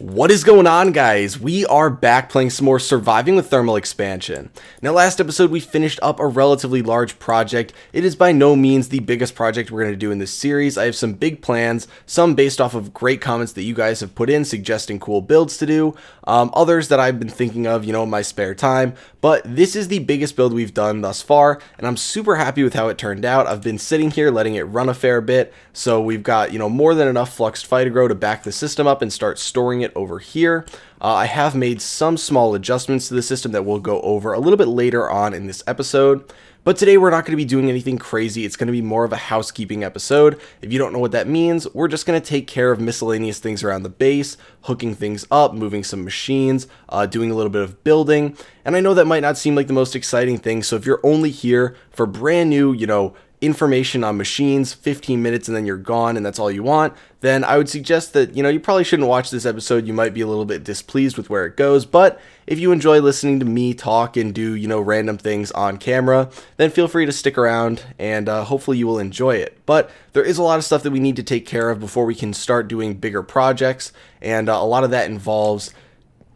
What is going on guys? We are back playing some more Surviving with Thermal Expansion. Now last episode we finished up a relatively large project. It is by no means the biggest project we're going to do in this series. I have some big plans, some based off of great comments that you guys have put in suggesting cool builds to do, um, others that I've been thinking of, you know, in my spare time. But this is the biggest build we've done thus far and I'm super happy with how it turned out. I've been sitting here letting it run a fair bit, so we've got, you know, more than enough Fluxed Phytogro to back the system up and start storing it it over here. Uh, I have made some small adjustments to the system that we'll go over a little bit later on in this episode. But today we're not going to be doing anything crazy. It's going to be more of a housekeeping episode. If you don't know what that means, we're just going to take care of miscellaneous things around the base, hooking things up, moving some machines, uh, doing a little bit of building. And I know that might not seem like the most exciting thing. So if you're only here for brand new, you know, information on machines 15 minutes and then you're gone and that's all you want then i would suggest that you know you probably shouldn't watch this episode. You might be a little bit displeased with where it goes but if you enjoy listening to me talk and do you know random things on camera then feel free to stick around and uh, hopefully you will enjoy it. But there is a lot of stuff that we need to take care of before we can start doing bigger projects and uh, a lot of that involves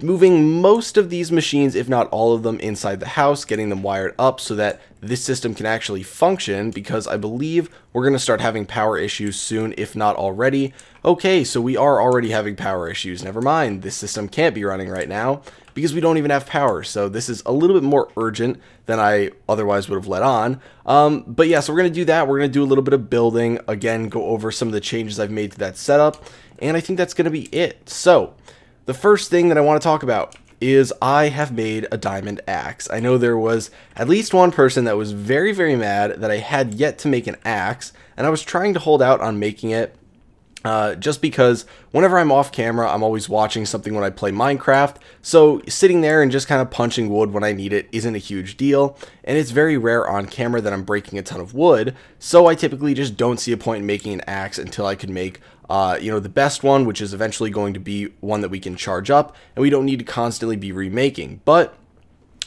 moving most of these machines, if not all of them, inside the house, getting them wired up so that this system can actually function because I believe we're going to start having power issues soon, if not already. Okay, so we are already having power issues. Never mind, this system can't be running right now because we don't even have power. So this is a little bit more urgent than I otherwise would have let on. Um, but yeah, so we're going to do that. We're going to do a little bit of building. Again, go over some of the changes I've made to that setup. And I think that's going to be it. So the first thing that I want to talk about is I have made a diamond axe. I know there was at least one person that was very, very mad that I had yet to make an axe, and I was trying to hold out on making it uh, just because whenever I'm off camera, I'm always watching something when I play Minecraft, so sitting there and just kind of punching wood when I need it isn't a huge deal, and it's very rare on camera that I'm breaking a ton of wood, so I typically just don't see a point in making an axe until I can make uh, you know, the best one, which is eventually going to be one that we can charge up, and we don't need to constantly be remaking. But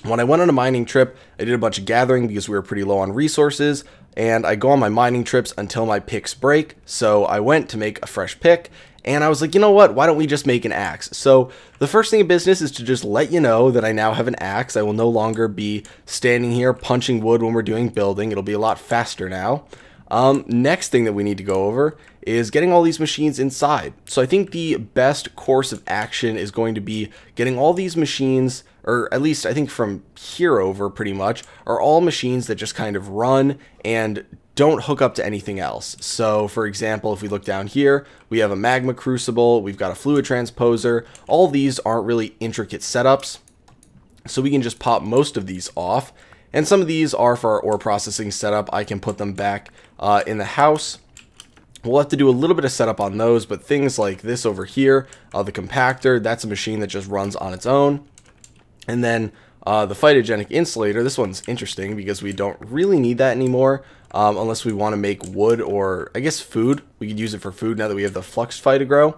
when I went on a mining trip, I did a bunch of gathering because we were pretty low on resources, and I go on my mining trips until my picks break, so I went to make a fresh pick, and I was like, you know what, why don't we just make an axe? So the first thing in business is to just let you know that I now have an axe. I will no longer be standing here punching wood when we're doing building. It'll be a lot faster now. Um, next thing that we need to go over is getting all these machines inside. So I think the best course of action is going to be getting all these machines, or at least I think from here over pretty much, are all machines that just kind of run and don't hook up to anything else. So for example, if we look down here, we have a magma crucible, we've got a fluid transposer. All these aren't really intricate setups. So we can just pop most of these off. And some of these are for our ore processing setup. I can put them back uh, in the house. We'll have to do a little bit of setup on those, but things like this over here, uh, the compactor, that's a machine that just runs on its own. And then uh, the phytogenic insolator, this one's interesting because we don't really need that anymore um, unless we want to make wood or, I guess, food. We could use it for food now that we have the flux phytogro.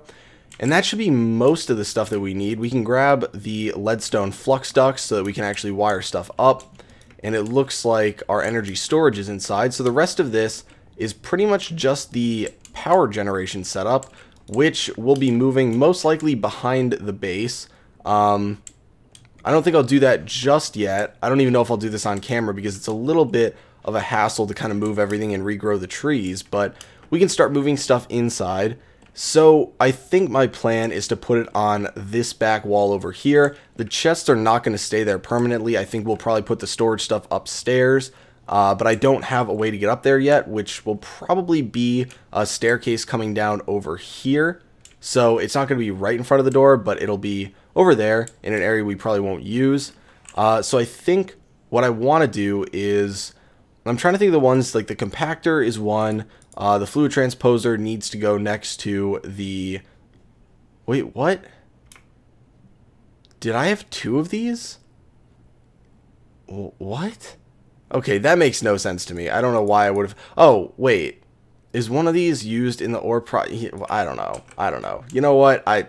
And that should be most of the stuff that we need. We can grab the leadstone flux ducts so that we can actually wire stuff up. And it looks like our energy storage is inside. So the rest of this is pretty much just the power generation setup, which will be moving most likely behind the base. Um, I don't think I'll do that just yet. I don't even know if I'll do this on camera because it's a little bit of a hassle to kind of move everything and regrow the trees, but we can start moving stuff inside. So I think my plan is to put it on this back wall over here. The chests are not going to stay there permanently. I think we'll probably put the storage stuff upstairs. Uh, but I don't have a way to get up there yet, which will probably be a staircase coming down over here. So it's not going to be right in front of the door, but it'll be over there in an area we probably won't use. Uh, so I think what I want to do is, I'm trying to think of the ones, like the compactor is one, uh, the fluid transposer needs to go next to the, wait, what? Did I have two of these? What? Okay, that makes no sense to me. I don't know why I would have... Oh, wait. Is one of these used in the ore pro... I don't know. I don't know. You know what? I...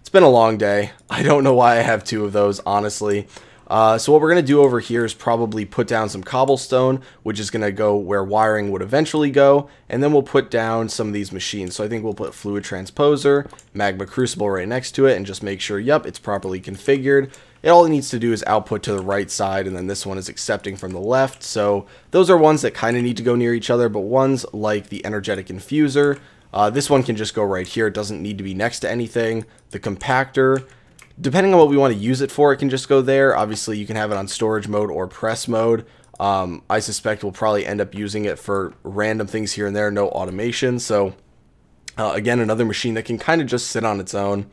It's been a long day. I don't know why I have two of those, honestly. Uh, so what we're going to do over here is probably put down some cobblestone, which is going to go where wiring would eventually go, and then we'll put down some of these machines. So I think we'll put fluid transposer, magma crucible right next to it, and just make sure, yep, it's properly configured. It all it needs to do is output to the right side, and then this one is accepting from the left. So those are ones that kind of need to go near each other, but ones like the energetic infuser, uh, this one can just go right here. It doesn't need to be next to anything. The compactor, depending on what we want to use it for, it can just go there. Obviously, you can have it on storage mode or press mode. Um, I suspect we'll probably end up using it for random things here and there, no automation. So, uh, again, another machine that can kind of just sit on its own.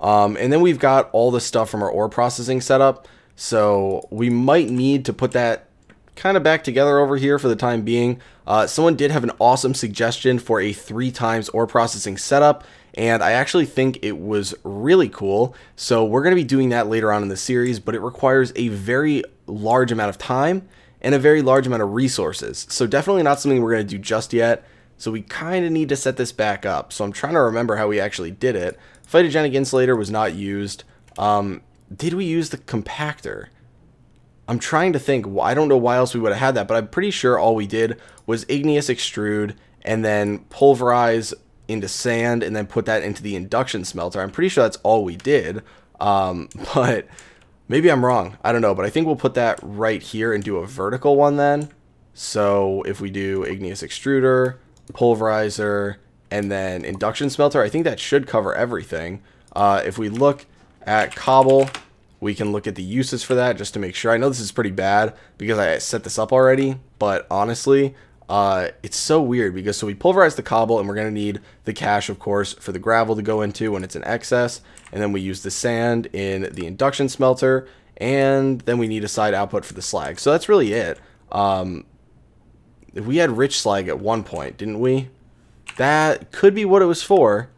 Um, and then we've got all the stuff from our ore processing setup. So we might need to put that kind of back together over here for the time being. Uh, someone did have an awesome suggestion for a three times ore processing setup and I actually think it was really cool. So we're going to be doing that later on in the series, but it requires a very large amount of time and a very large amount of resources. So definitely not something we're going to do just yet. So we kind of need to set this back up. So I'm trying to remember how we actually did it. Phytogenic insolator was not used. Um, did we use the compactor? I'm trying to think. I don't know why else we would have had that, but I'm pretty sure all we did was igneous extrude and then pulverize into sand and then put that into the induction smelter. I'm pretty sure that's all we did. Um, but maybe I'm wrong. I don't know. But I think we'll put that right here and do a vertical one then. So if we do igneous extruder, pulverizer, and then induction smelter, I think that should cover everything. Uh, if we look at cobble, we can look at the uses for that just to make sure. I know this is pretty bad because I set this up already, but honestly, uh, it's so weird because so we pulverize the cobble and we're going to need the cache, of course, for the gravel to go into when it's in excess. And then we use the sand in the induction smelter. And then we need a side output for the slag. So that's really it. Um, we had rich slag at one point, didn't we? That could be what it was for.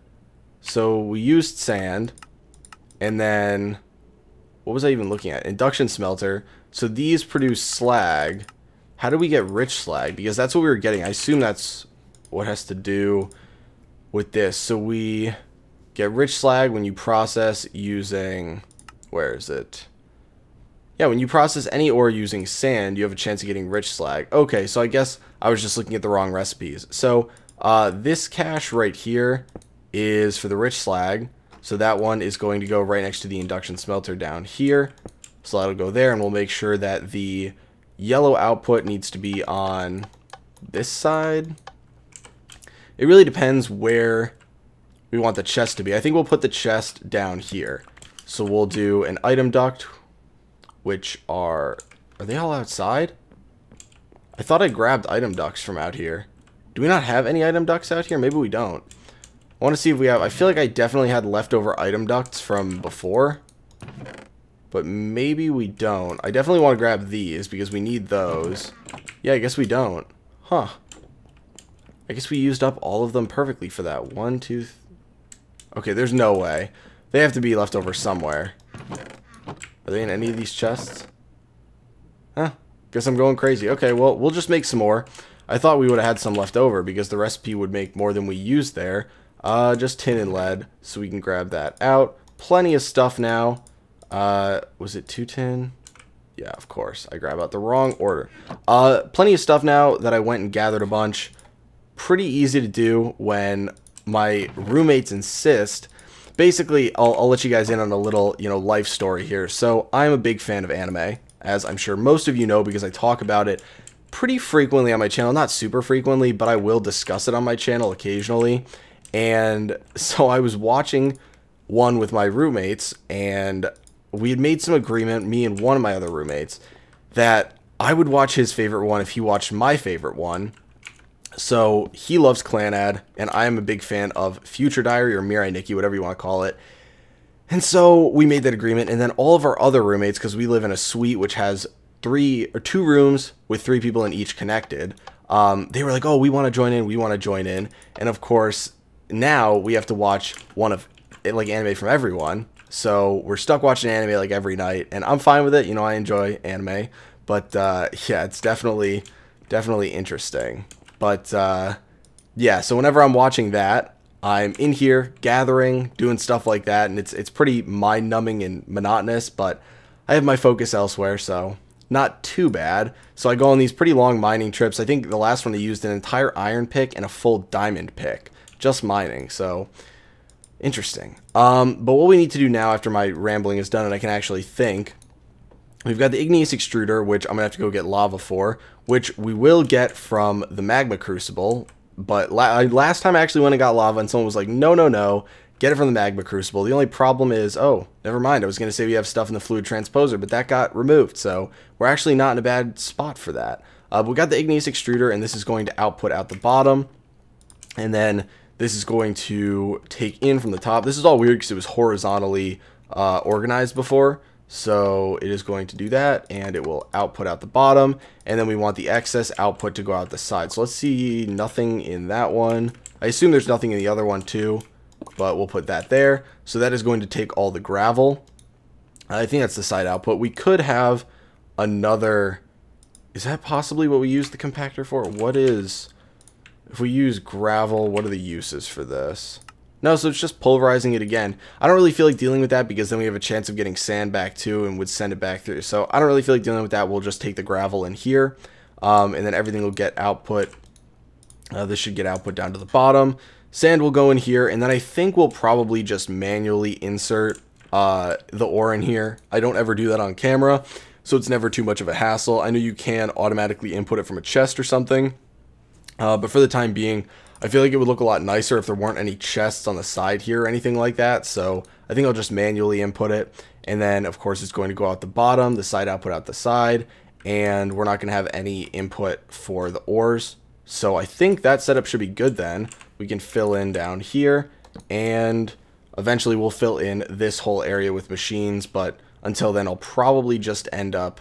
So we used sand. And then, what was I even looking at? Induction smelter. So these produce slag. How do we get rich slag? Because that's what we were getting. I assume that's what has to do with this. So we get rich slag when you process using... Where is it? Yeah, when you process any ore using sand, you have a chance of getting rich slag. Okay, so I guess I was just looking at the wrong recipes. So uh, this cache right here is for the rich slag. So that one is going to go right next to the induction smelter down here. So that'll go there, and we'll make sure that the yellow output needs to be on this side. It really depends where we want the chest to be. I think we'll put the chest down here. So we'll do an item duct, which are... Are they all outside? I thought I grabbed item ducts from out here. Do we not have any item ducts out here? Maybe we don't. I want to see if we have... I feel like I definitely had leftover item ducts from before. But maybe we don't. I definitely want to grab these because we need those. Yeah, I guess we don't. Huh. I guess we used up all of them perfectly for that. One, two... okay, there's no way. They have to be left over somewhere. Are they in any of these chests? Huh. Guess I'm going crazy. Okay, well, we'll just make some more. I thought we would have had some left over because the recipe would make more than we used there. Uh, just tin and lead, so we can grab that out. Plenty of stuff now. Uh, was it 210? Yeah, of course. I grab out the wrong order. Uh, plenty of stuff now that I went and gathered a bunch. Pretty easy to do when my roommates insist. Basically, I'll, I'll let you guys in on a little, you know, life story here. So, I'm a big fan of anime, as I'm sure most of you know because I talk about it pretty frequently on my channel. Not super frequently, but I will discuss it on my channel occasionally. And so I was watching one with my roommates, and we had made some agreement, me and one of my other roommates, that I would watch his favorite one if he watched my favorite one. So he loves Clannad, and I am a big fan of Future Diary or Mirai Nikki, whatever you want to call it. And so we made that agreement, and then all of our other roommates, because we live in a suite which has three or two rooms with three people in each connected, um, they were like, "Oh, we want to join in. We want to join in." And of course, now we have to watch one of like anime from everyone. So we're stuck watching anime like every night, and I'm fine with it. You know, I enjoy anime, but uh, yeah, it's definitely definitely interesting. But uh, yeah, so whenever I'm watching that, I'm in here gathering, doing stuff like that, and it's it's pretty mind numbing and monotonous, but I have my focus elsewhere, so not too bad. So I go on these pretty long mining trips. I think the last one I used an entire iron pick and a full diamond pick, just mining. So interesting. Um, but what we need to do now after my rambling is done and I can actually think, we've got the igneous extruder, which I'm going to have to go get lava for, which we will get from the magma crucible. But la last time I actually went and got lava and someone was like, no, no, no, get it from the magma crucible. The only problem is, oh, never mind. I was going to say we have stuff in the fluid transposer, but that got removed. So we're actually not in a bad spot for that. Uh, we got the igneous extruder, and this is going to output out the bottom. And then this is going to take in from the top. This is all weird because it was horizontally uh, organized before. So it is going to do that and it will output out the bottom. And then we want the excess output to go out the side. So let's see nothing in that one. I assume there's nothing in the other one too but we'll put that there. So that is going to take all the gravel. I think that's the side output. We could have another... Is that possibly what we use the compactor for? What is... If we use gravel, what are the uses for this? No, so it's just pulverizing it again. I don't really feel like dealing with that because then we have a chance of getting sand back too and would send it back through. So I don't really feel like dealing with that. We'll just take the gravel in here um, and then everything will get output. Uh, this should get output down to the bottom. Sand will go in here, and then I think we'll probably just manually insert uh, the ore in here. I don't ever do that on camera, so it's never too much of a hassle. I know you can automatically input it from a chest or something, uh, but for the time being, I feel like it would look a lot nicer if there weren't any chests on the side here or anything like that, so I think I'll just manually input it, and then of course it's going to go out the bottom, the side output out the side, and we're not going to have any input for the ores. So I think that setup should be good then. We can fill in down here and eventually we'll fill in this whole area with machines but until then I'll probably just end up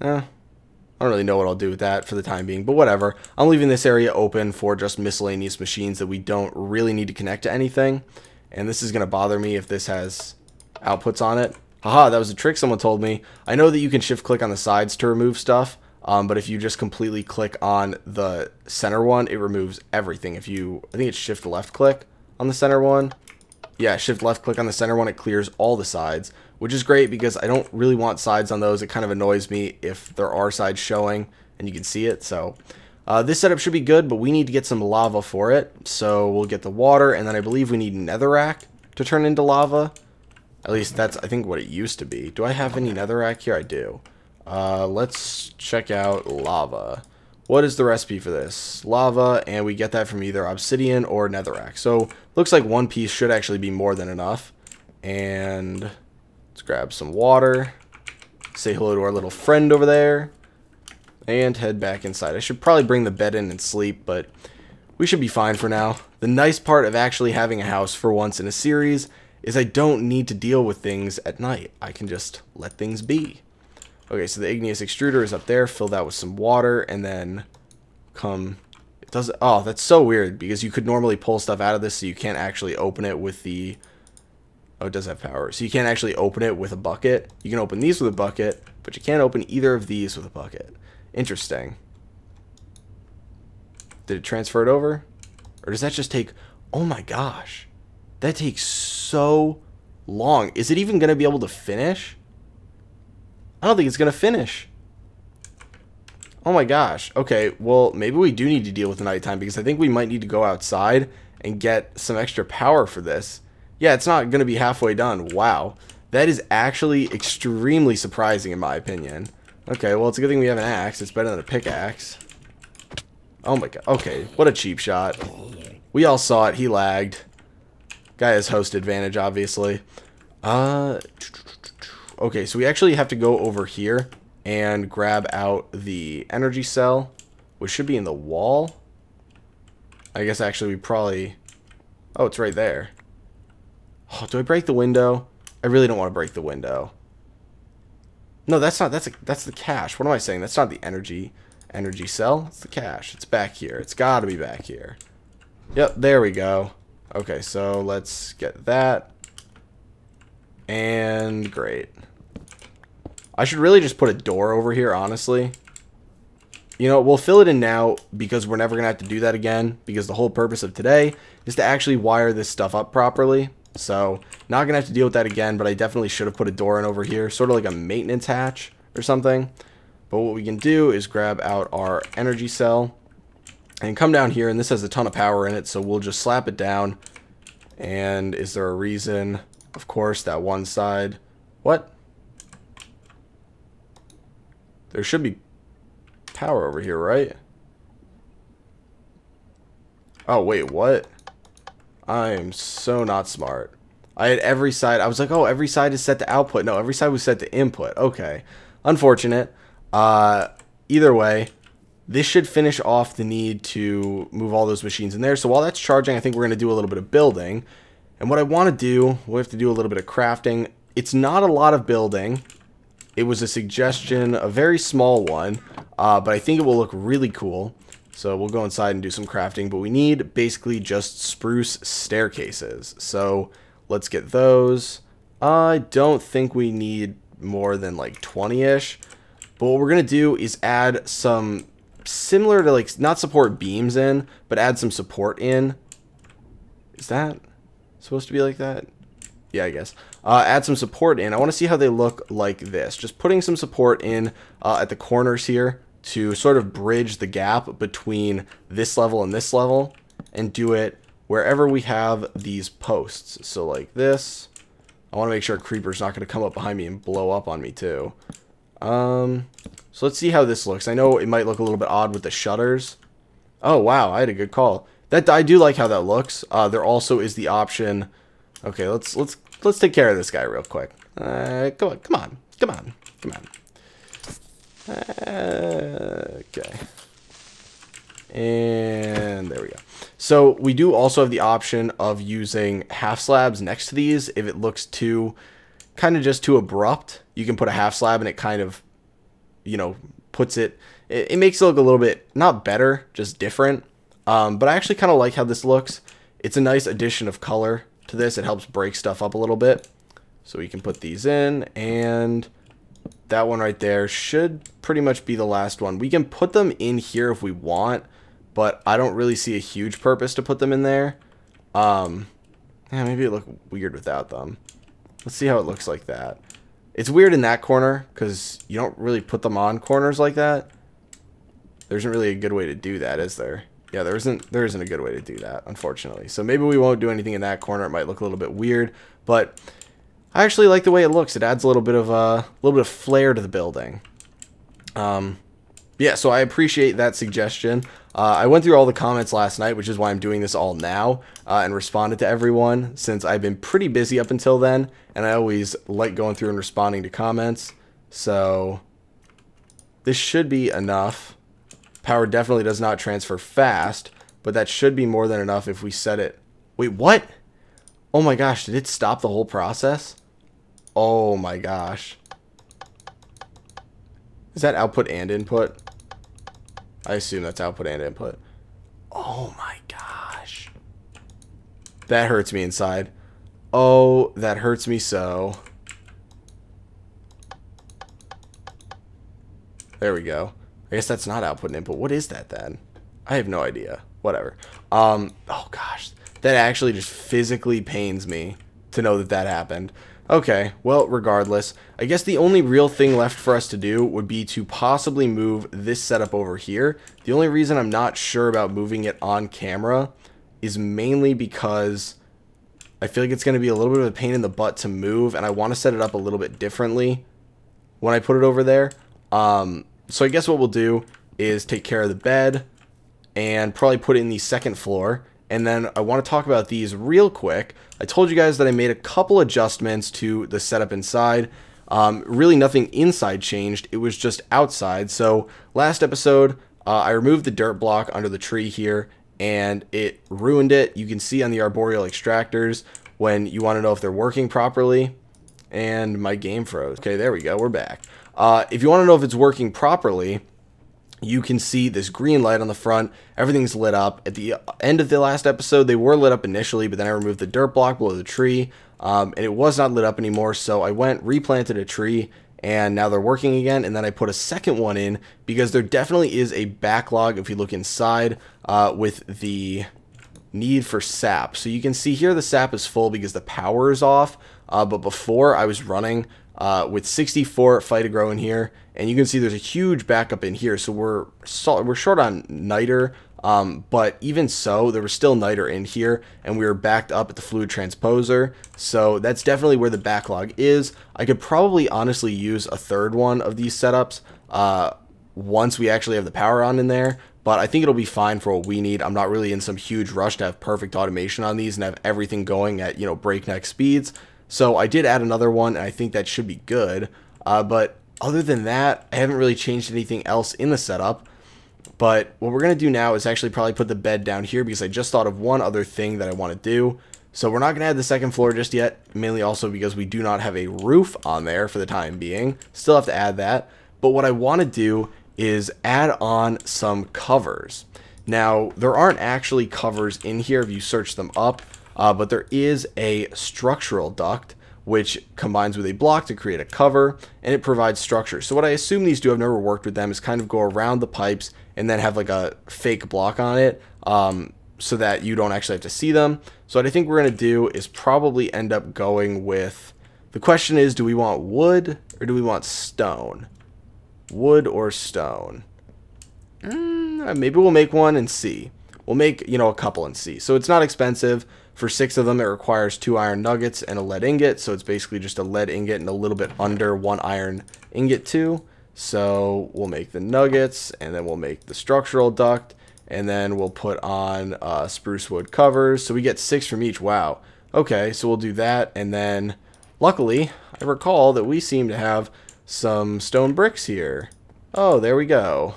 eh, I don't really know what I'll do with that for the time being but whatever I'm leaving this area open for just miscellaneous machines that we don't really need to connect to anything and this is gonna bother me if this has outputs on it haha that was a trick someone told me I know that you can shift click on the sides to remove stuff um, but if you just completely click on the center one, it removes everything. If you, I think it's shift left click on the center one. Yeah, shift left click on the center one, it clears all the sides, which is great because I don't really want sides on those. It kind of annoys me if there are sides showing and you can see it. So uh, this setup should be good, but we need to get some lava for it. So we'll get the water, and then I believe we need netherrack to turn into lava. At least that's, I think, what it used to be. Do I have any netherrack here? I do. Uh, let's check out lava. What is the recipe for this? Lava, and we get that from either obsidian or netherrack. So, looks like one piece should actually be more than enough. And let's grab some water. Say hello to our little friend over there. And head back inside. I should probably bring the bed in and sleep, but we should be fine for now. The nice part of actually having a house for once in a series is I don't need to deal with things at night. I can just let things be. Okay, so the igneous extruder is up there. Fill that with some water, and then come... It does. Oh, that's so weird, because you could normally pull stuff out of this, so you can't actually open it with the... Oh, it does have power. So you can't actually open it with a bucket. You can open these with a bucket, but you can't open either of these with a bucket. Interesting. Did it transfer it over? Or does that just take... Oh my gosh. That takes so long. Is it even going to be able to finish? I don't think it's going to finish. Oh my gosh. Okay, well, maybe we do need to deal with the nighttime because I think we might need to go outside and get some extra power for this. Yeah, it's not going to be halfway done. Wow. That is actually extremely surprising in my opinion. Okay, well, it's a good thing we have an axe. It's better than a pickaxe. Oh my god. Okay, what a cheap shot. We all saw it. He lagged. Guy has host advantage, obviously. Uh... Okay, so we actually have to go over here and grab out the energy cell, which should be in the wall. I guess actually we probably... Oh, it's right there. Oh, do I break the window? I really don't want to break the window. No, that's not. That's a, that's the cache. What am I saying? That's not the energy energy cell. It's the cache. It's back here. It's got to be back here. Yep, there we go. Okay, so let's get that. And great. I should really just put a door over here, honestly. You know, we'll fill it in now because we're never going to have to do that again because the whole purpose of today is to actually wire this stuff up properly. So, not going to have to deal with that again, but I definitely should have put a door in over here, sort of like a maintenance hatch or something. But what we can do is grab out our energy cell and come down here, and this has a ton of power in it, so we'll just slap it down. And is there a reason? Of course, that one side. What? There should be power over here, right? Oh, wait, what? I am so not smart. I had every side. I was like, oh, every side is set to output. No, every side was set to input. Okay. Unfortunate. Uh, either way, this should finish off the need to move all those machines in there. So while that's charging, I think we're going to do a little bit of building. And what I want to do, we have to do a little bit of crafting. It's not a lot of building. It was a suggestion, a very small one, uh, but I think it will look really cool. So we'll go inside and do some crafting, but we need basically just spruce staircases. So let's get those. I don't think we need more than like 20-ish. But what we're going to do is add some similar to like, not support beams in, but add some support in. Is that supposed to be like that? Yeah, I guess. Uh, add some support in. I want to see how they look like this. Just putting some support in uh, at the corners here to sort of bridge the gap between this level and this level and do it wherever we have these posts. So like this. I want to make sure creeper's not going to come up behind me and blow up on me too. Um, so let's see how this looks. I know it might look a little bit odd with the shutters. Oh, wow. I had a good call. That I do like how that looks. Uh, there also is the option. Okay, let's let's let's take care of this guy real quick. Uh, come on, come on, come on, come on. Okay. And there we go. So we do also have the option of using half slabs next to these if it looks too kind of just too abrupt. You can put a half slab and it kind of, you know, puts it, it, it makes it look a little bit, not better, just different. Um, but I actually kind of like how this looks. It's a nice addition of color to this. It helps break stuff up a little bit. So we can put these in and that one right there should pretty much be the last one. We can put them in here if we want, but I don't really see a huge purpose to put them in there. Um, yeah, maybe it look weird without them. Let's see how it looks like that. It's weird in that corner because you don't really put them on corners like that. There isn't really a good way to do that, is there? Yeah, there isn't there isn't a good way to do that, unfortunately. So maybe we won't do anything in that corner. It might look a little bit weird, but I actually like the way it looks. It adds a little bit of a uh, little bit of flair to the building. Um, yeah, so I appreciate that suggestion. Uh, I went through all the comments last night, which is why I'm doing this all now, uh, and responded to everyone since I've been pretty busy up until then, and I always like going through and responding to comments. So this should be enough. Power definitely does not transfer fast, but that should be more than enough if we set it. Wait, what? Oh my gosh, did it stop the whole process? Oh my gosh. Is that output and input? I assume that's output and input. Oh my gosh. That hurts me inside. Oh, that hurts me so. There we go. I guess that's not output and input. What is that then? I have no idea. Whatever. Um, oh gosh. That actually just physically pains me to know that that happened. Okay, well, regardless, I guess the only real thing left for us to do would be to possibly move this setup over here. The only reason I'm not sure about moving it on camera is mainly because I feel like it's going to be a little bit of a pain in the butt to move, and I want to set it up a little bit differently when I put it over there. Um, so I guess what we'll do is take care of the bed and probably put it in the second floor. And then I want to talk about these real quick. I told you guys that I made a couple adjustments to the setup inside. Um, really nothing inside changed, it was just outside. So last episode, uh, I removed the dirt block under the tree here and it ruined it. You can see on the arboreal extractors when you want to know if they're working properly. And my game froze. Okay, there we go. We're back. Uh, if you want to know if it's working properly, you can see this green light on the front. Everything's lit up. At the end of the last episode, they were lit up initially, but then I removed the dirt block below the tree, um, and it was not lit up anymore. So I went, replanted a tree, and now they're working again. And then I put a second one in because there definitely is a backlog if you look inside uh, with the need for sap. So you can see here the sap is full because the power is off. Uh, but before I was running uh, with 64 fight phytogro in here, and you can see there's a huge backup in here. So we're we're short on niter, um, but even so, there was still niter in here, and we were backed up at the fluid transposer. So that's definitely where the backlog is. I could probably honestly use a third one of these setups uh, once we actually have the power on in there. But I think it'll be fine for what we need. I'm not really in some huge rush to have perfect automation on these and have everything going at, you know, breakneck speeds. So I did add another one, and I think that should be good. Uh, but other than that, I haven't really changed anything else in the setup. But what we're going to do now is actually probably put the bed down here because I just thought of one other thing that I want to do. So we're not going to add the second floor just yet, mainly also because we do not have a roof on there for the time being. Still have to add that. But what I want to do is add on some covers. Now, there aren't actually covers in here if you search them up, uh, but there is a structural duct which combines with a block to create a cover, and it provides structure. So what I assume these do, I've never worked with them, is kind of go around the pipes and then have like a fake block on it um, so that you don't actually have to see them. So what I think we're going to do is probably end up going with, the question is, do we want wood or do we want stone? Wood or stone? Mm, maybe we'll make one and see. We'll make, you know, a couple and see. So it's not expensive. For six of them, it requires two iron nuggets and a lead ingot. So it's basically just a lead ingot and a little bit under one iron ingot too. So we'll make the nuggets and then we'll make the structural duct and then we'll put on uh, spruce wood covers. So we get six from each. Wow. Okay, so we'll do that. And then luckily, I recall that we seem to have some stone bricks here. Oh, there we go.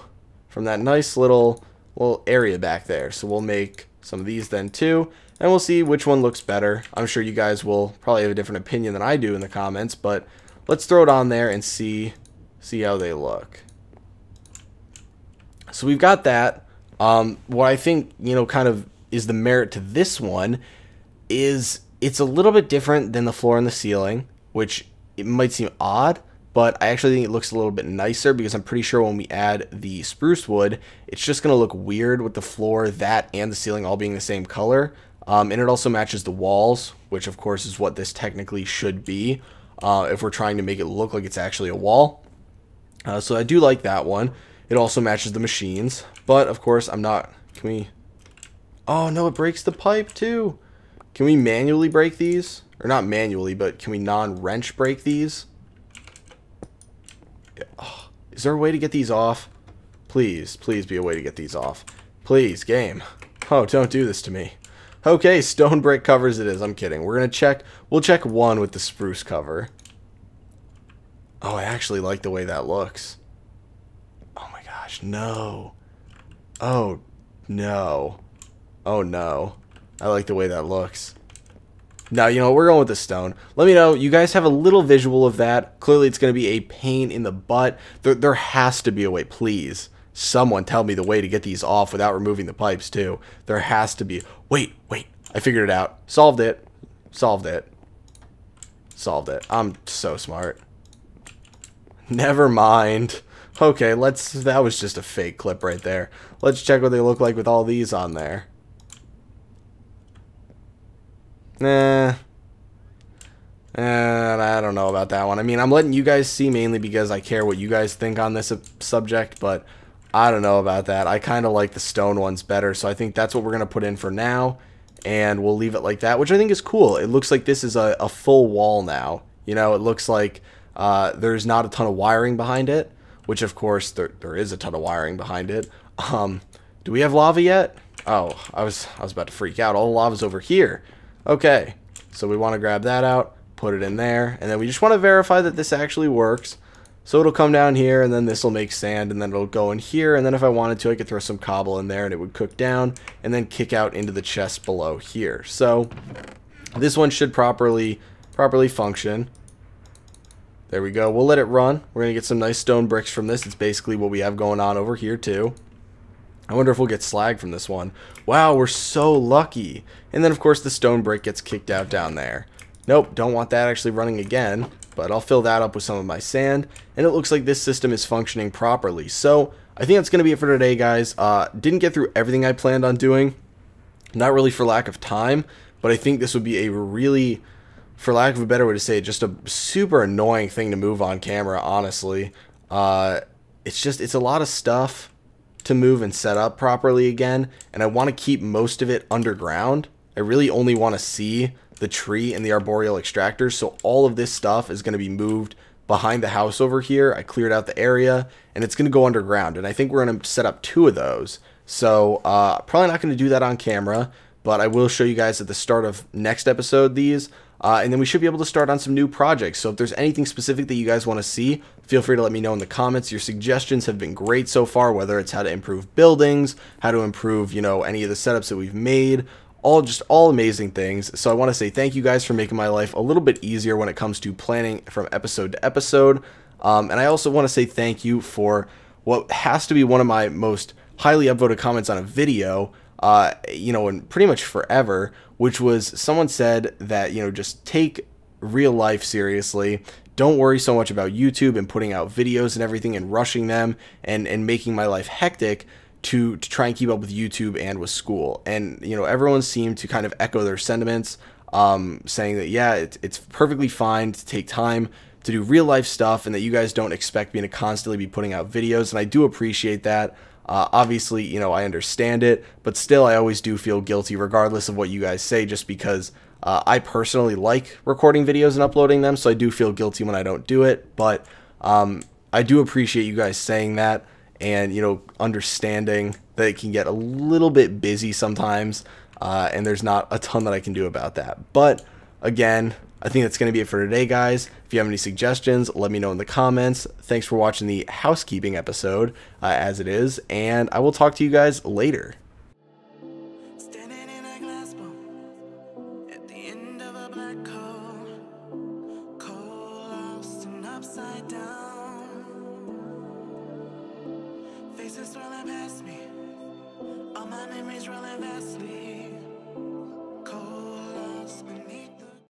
From that nice little little area back there. So we'll make some of these then too and we'll see which one looks better. I'm sure you guys will probably have a different opinion than I do in the comments, but let's throw it on there and see see how they look. So we've got that. Um, what I think, you know, kind of is the merit to this one is it's a little bit different than the floor and the ceiling, which it might seem odd, but I actually think it looks a little bit nicer because I'm pretty sure when we add the spruce wood, it's just going to look weird with the floor, that, and the ceiling all being the same color. Um, and it also matches the walls, which of course is what this technically should be uh, if we're trying to make it look like it's actually a wall. Uh, so I do like that one. It also matches the machines, but of course I'm not, can we, oh no, it breaks the pipe too. Can we manually break these? Or not manually, but can we non-wrench break these? Oh, is there a way to get these off? Please, please be a way to get these off. Please, game. Oh, don't do this to me. Okay, stone brick covers it is. I'm kidding. We're going to check. We'll check one with the spruce cover. Oh, I actually like the way that looks. Oh my gosh, no. Oh, no. Oh, no. I like the way that looks. Now, you know, we're going with the stone. Let me know. You guys have a little visual of that. Clearly, it's going to be a pain in the butt. There, there has to be a way, please someone tell me the way to get these off without removing the pipes too. There has to be. Wait, wait. I figured it out. Solved it. Solved it. Solved it. I'm so smart. Never mind. Okay, let's... That was just a fake clip right there. Let's check what they look like with all these on there. Nah. And I don't know about that one. I mean, I'm letting you guys see mainly because I care what you guys think on this subject, but I don't know about that. I kind of like the stone ones better, so I think that's what we're going to put in for now, and we'll leave it like that, which I think is cool. It looks like this is a, a full wall now. You know, it looks like uh, there's not a ton of wiring behind it, which of course there, there is a ton of wiring behind it. Um, do we have lava yet? Oh, I was I was about to freak out. All the lava's over here. Okay, so we want to grab that out, put it in there, and then we just want to verify that this actually works. So it'll come down here, and then this will make sand, and then it'll go in here, and then if I wanted to, I could throw some cobble in there, and it would cook down, and then kick out into the chest below here. So this one should properly properly function. There we go. We'll let it run. We're going to get some nice stone bricks from this. It's basically what we have going on over here, too. I wonder if we'll get slag from this one. Wow, we're so lucky. And then, of course, the stone brick gets kicked out down there. Nope, don't want that actually running again but I'll fill that up with some of my sand, and it looks like this system is functioning properly. So I think that's going to be it for today, guys. Uh, didn't get through everything I planned on doing, Not really for lack of time, but I think this would be a really, for lack of a better way to say it, just a super annoying thing to move on camera, honestly. Uh, it's just, it's a lot of stuff to move and set up properly again, and I want to keep most of it underground. I really only want to see the tree and the arboreal extractors, so all of this stuff is going to be moved behind the house over here. I cleared out the area, and it's going to go underground, and I think we're going to set up two of those. So uh, probably not going to do that on camera, but I will show you guys at the start of next episode these. Uh, and then we should be able to start on some new projects. So if there's anything specific that you guys want to see, feel free to let me know in the comments. Your suggestions have been great so far, whether it's how to improve buildings, how to improve, you know, any of the setups that we've made, all just all amazing things. So I want to say thank you guys for making my life a little bit easier when it comes to planning from episode to episode. Um, and I also want to say thank you for what has to be one of my most highly upvoted comments on a video, uh, you know, and pretty much forever, which was someone said that, you know, just take real life seriously. Don't worry so much about YouTube and putting out videos and everything and rushing them and, and making my life hectic to, to try and keep up with YouTube and with school. And, you know, everyone seemed to kind of echo their sentiments, um, saying that, yeah, it, it's perfectly fine to take time to do real life stuff and that you guys don't expect me to constantly be putting out videos. And I do appreciate that. Uh, obviously, you know, I understand it, but still, I always do feel guilty regardless of what you guys say, just because uh, I personally like recording videos and uploading them, so I do feel guilty when I don't do it. But um, I do appreciate you guys saying that and, you know, understanding that it can get a little bit busy sometimes, uh, and there's not a ton that I can do about that. But again, I think that's going to be it for today, guys. If you have any suggestions, let me know in the comments. Thanks for watching the housekeeping episode, uh, as it is, and I will talk to you guys later.